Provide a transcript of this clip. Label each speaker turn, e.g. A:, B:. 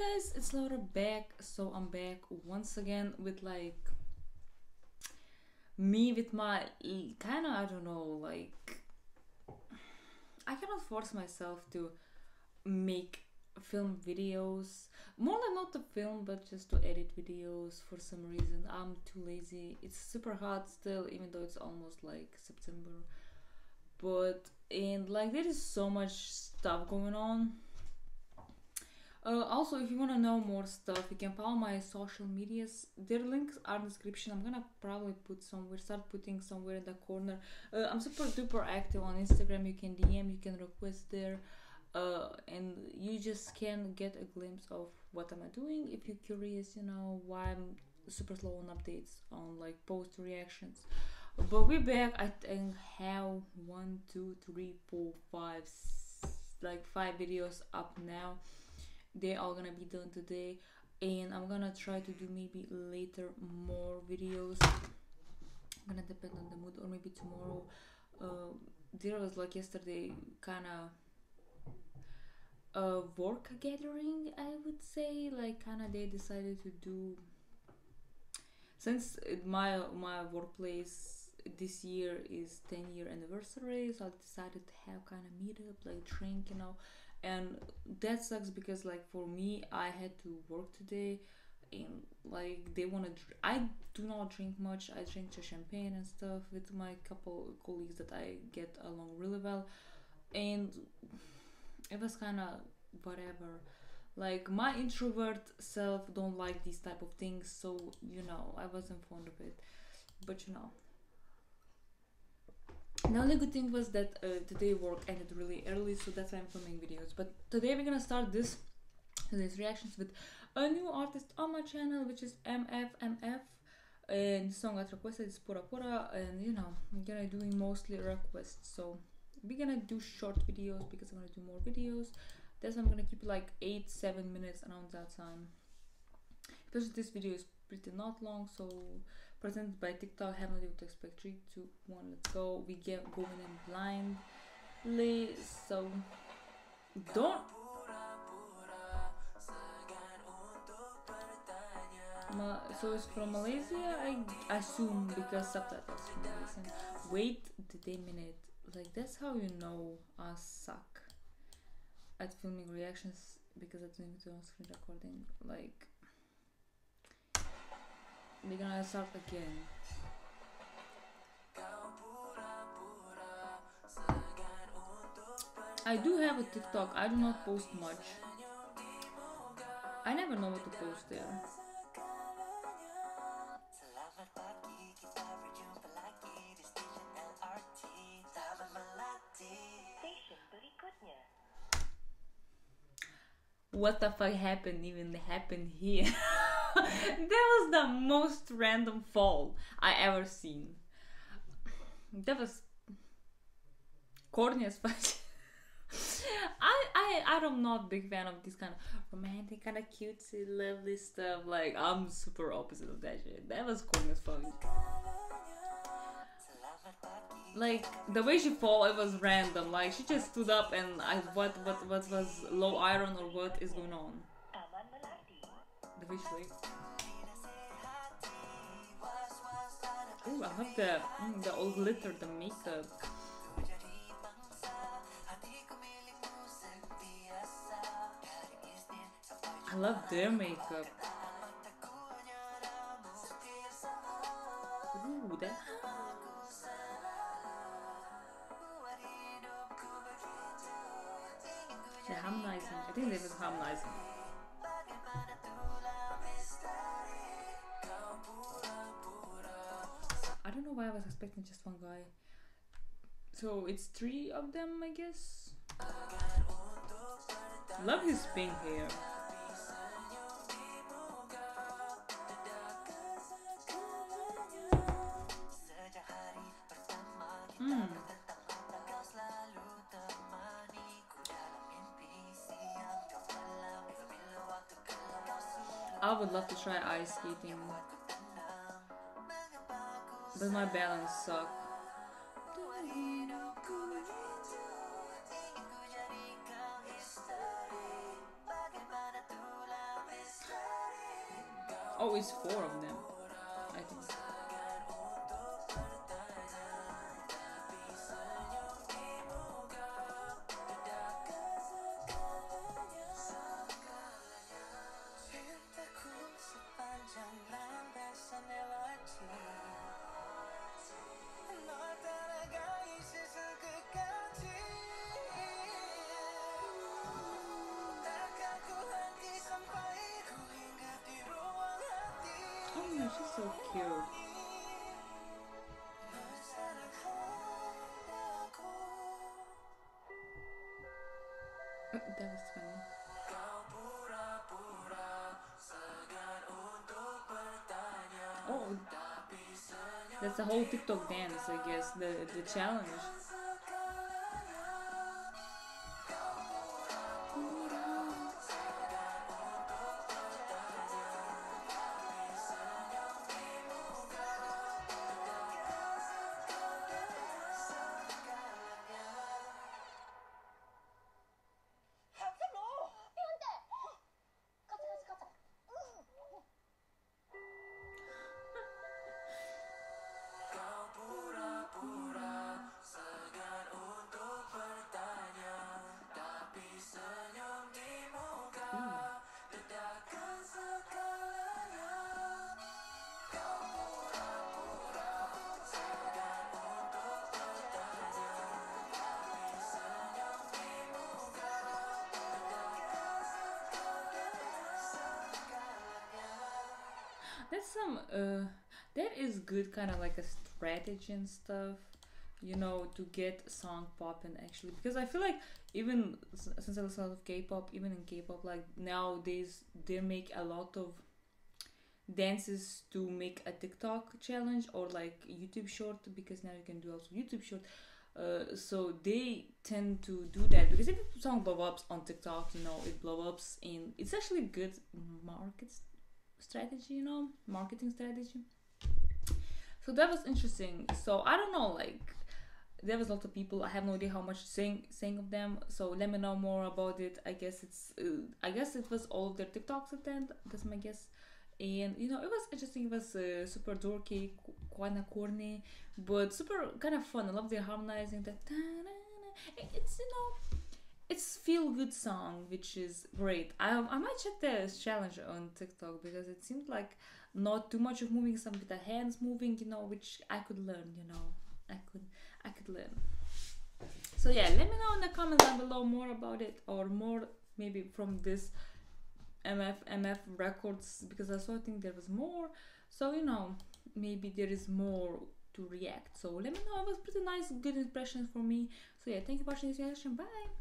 A: guys, it's Laura back. So I'm back once again with like me with my kind of I don't know like I cannot force myself to make film videos. More than not to film but just to edit videos for some reason. I'm too lazy. It's super hot still even though it's almost like september. But and like there is so much stuff going on uh, also, if you want to know more stuff, you can follow my social medias. Their links are in the description. I'm gonna probably put somewhere, start putting somewhere in the corner. Uh, I'm super duper active on Instagram. You can DM, you can request there, uh, and you just can get a glimpse of what am I doing. If you're curious, you know why I'm super slow on updates on like post reactions. But we're back. I think have one, two, three, four, five, like five videos up now they are gonna be done today. And i'm gonna try to do maybe later more videos. I'm gonna depend on the mood or maybe tomorrow. Uh, there was like yesterday kind of a work gathering i would say. Like kind of they decided to do since my my workplace this year is 10 year anniversary so i decided to have kind of meetup like drink you know and that sucks because like for me i had to work today and like they want to i do not drink much. I drink just champagne and stuff with my couple colleagues that i get along really well. And it was kind of whatever. Like my introvert self don't like these type of things so you know i wasn't fond of it. But you know the only good thing was that uh, today work ended really early so that's why i'm filming videos. But today we're gonna start this these reactions with a new artist on my channel which is mfmf and the song got requested is pura pura and you know i'm gonna doing mostly requests. So we're gonna do short videos because i'm gonna do more videos. That's why i'm gonna keep like eight seven minutes around that time. Because this video is pretty not long so presented by TikTok. Idea what to expect. Three, two, one, let's go. We get going in blindly. So don't. So it's from Malaysia, I assume because subtitles from. Wait the minute. Like that's how you know I suck at filming reactions because I'm doing it on screen recording. Like we're gonna start again. I do have a TikTok. I do not post much. I never know what to post there. What the fuck happened even happened here? that was the most random fall I ever seen. That was corny as fuck. I I I'm not a big fan of this kind of romantic, kind of cutesy, lovely stuff. Like I'm super opposite of that shit. That was corny as fuck. Like the way she fall, it was random. Like she just stood up and I what what what was low iron or what is going on? Fish. Ooh, I love the mm, the old glitter, the makeup. I love their makeup. Ooh, that. They're harmonizing. I think they was harmonizing. Don't know why I was expecting just one guy. So it's three of them, I guess. Love his pink hair. Mm. I would love to try ice skating. But my balance suck. Oh, it's four of them, I think. That was funny. Oh, that's the whole TikTok dance, I guess. The the challenge. That's some uh that is good kind of like a strategy and stuff, you know, to get song popping actually because I feel like even since I listen of K-pop, even in K-pop, like nowadays they make a lot of dances to make a TikTok challenge or like YouTube short because now you can do also YouTube short. Uh, so they tend to do that because if a song blow ups on TikTok, you know, it blow ups and it's actually good market strategy, you know, marketing strategy. So that was interesting. So I don't know, like there was a lot of people. I have no idea how much saying saying of them. So let me know more about it. I guess it's uh, I guess it was all of their TikToks attend. That's my guess. And you know it was interesting. It was uh, super dorky, kind of corny, but super kind of fun. I love the harmonizing. That it's you know feel good song, which is great. I I might check the challenge on TikTok because it seemed like not too much of moving, some with the hands moving, you know, which I could learn. You know, I could I could learn. So yeah, let me know in the comments down below more about it or more maybe from this MF MF records because I also think there was more. So you know, maybe there is more to react. So let me know. It was pretty nice, good impression for me. So yeah, thank you for watching this reaction. Bye.